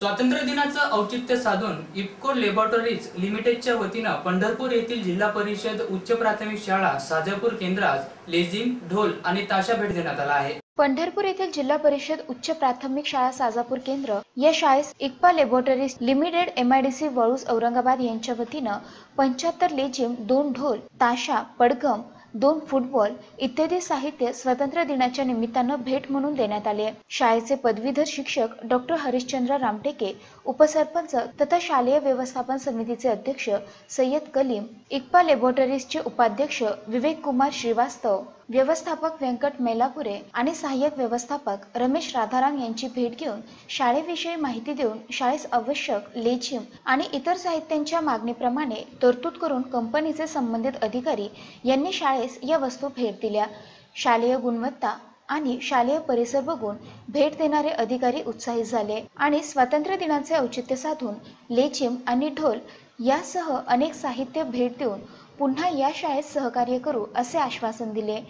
स्वातंत्र्य दिनाचं औचित्य साधून इफको लॅबोरेटरीज लिमिटेडच्या वतीनं पंढरपूर येथील जिल्हा परिषद उच्च प्राथमिक शाळा साजापूर केंद्रास लेझिम ढोल आणि ताशा भेट देण्यात आला आहे. पंढरपूर येथील जिल्हा परिषद उच्च प्राथमिक शाळा साजापूर केंद्र या शाळेस इक्पा laboratories limited M I D C Waluj Aurangabad यांच्या वतीनं पंच्याहत्तर लेझिम दोन ढोल ताशा पडघम दोन फुटबॉल इत्यादी साहित्य स्वातंत्र्य दिनाच्या निमित्तानं भेट म्हणून देण्यात आले. शाळेचे पदवीधर शिक्षक डॉक्टर हरिश्चंद्र रामटेके उपसरपंच तथा शालेय व्यवस्थापन समितीचे अध्यक्ष सय्यद कलीम इक्पा लॅबोरेटरीजचे उपाध्यक्ष विवेक कुमार श्रीवास्तव व्यवस्थापक व्यंकट मेलापुरे आणि सहाय्यक व्यवस्थापक रमेश राधाराम यांची भेट घेऊन शाळेविषयी माहिती देऊन शाळेस आवश्यक लेझिम आणि इतर साहित्यांच्या मागणीप्रमाणे तरतूद करून कंपनीचे संबंधित अधिकारी यांनी शाळेस या वस्तू भेट दिल्या. शालेय गुणवत्ता आणि शालेय परिसर बघून भेट देणारे अधिकारी उत्साहित झाले आणि स्वातंत्र्य दिनाचे औचित्य साधून लेचिम आणि ढोल यासह अनेक साहित्य भेट देऊन पुन्हा या शाळेत सहकार्य करू असे आश्वासन दिले.